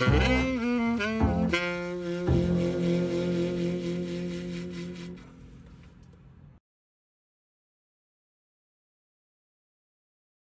Mm-hmm.